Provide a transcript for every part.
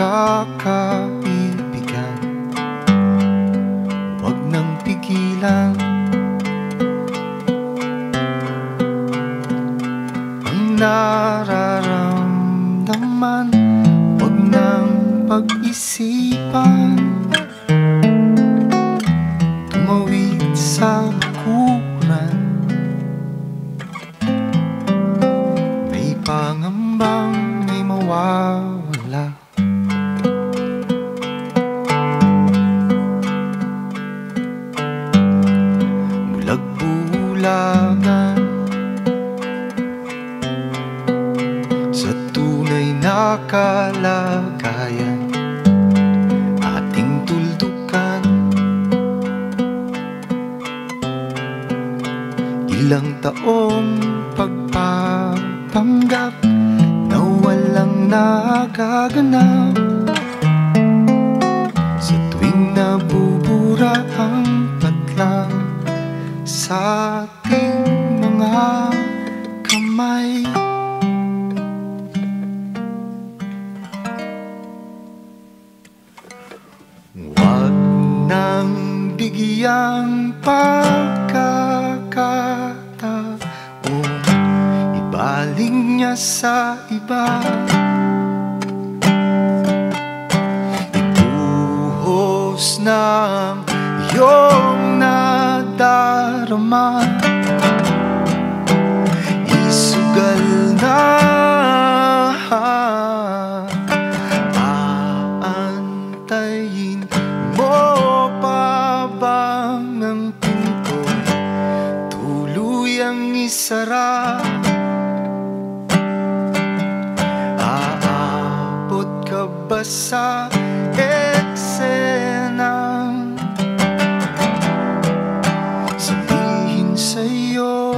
magkakaibigan Huwag nang pigilan. Ang nararamdaman Huwag nang pag-isipan. Tumawid sa bakuran May pangambang Bulag-bulagan Sa tunay na kalagayan Ating tuldukan. Ilang taong pagpapanggap Na walang nagaganap. Sa tuwing nabubura nang bigyang pagkakataong Ibaling niya sa iba. Ibuhos ng iyong nadarama. Isugal na ba sa eksenang Sabihin sa'yo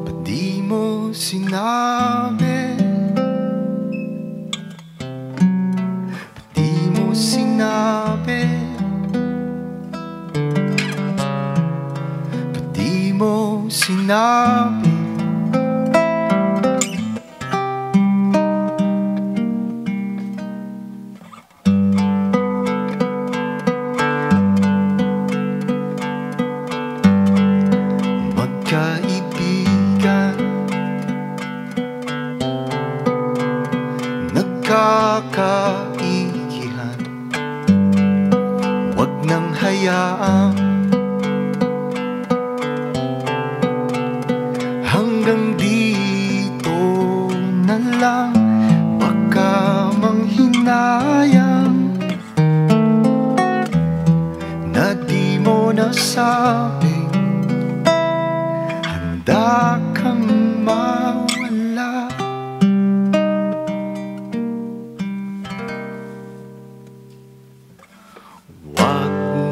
Ba't di mo sinabi? Di mo sinabi? Ba't di mo sinabi hayaang Hanggang dito na lang Baka manghinayang Na di mo nasabi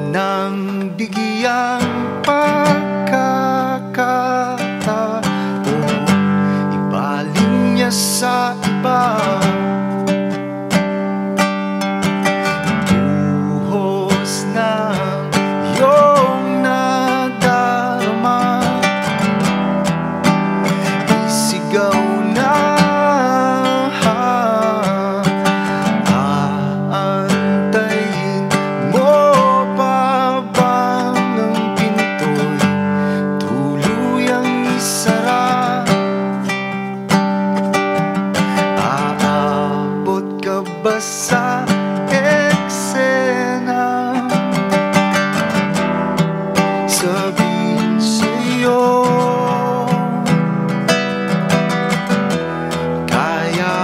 Huwag nang sa eksena. Sabihin sa'yo Kaya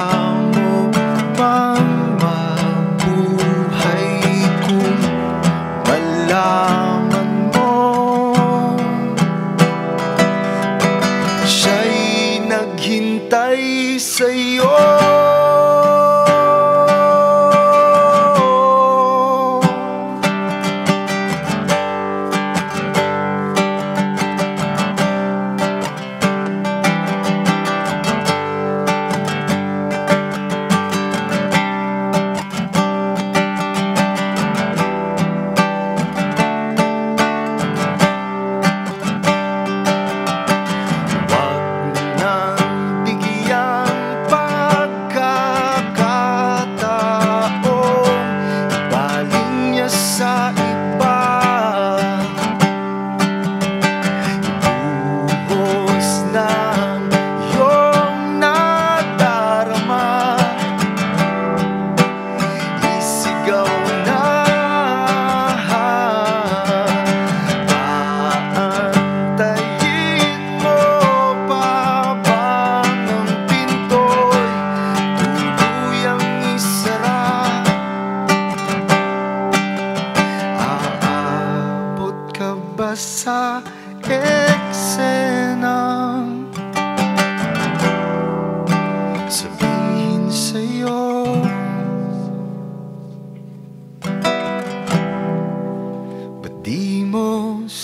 mo bang mabuhay kung malaman mo? Siya'y naghintay sa'yo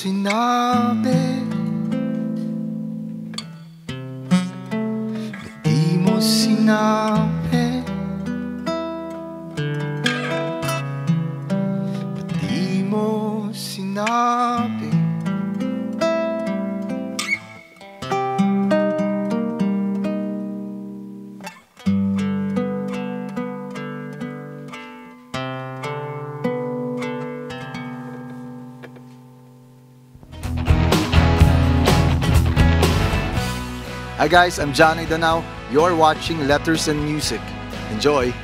心那 Hi guys, I'm Johnny Danao. You're watching Letters and Music. Enjoy!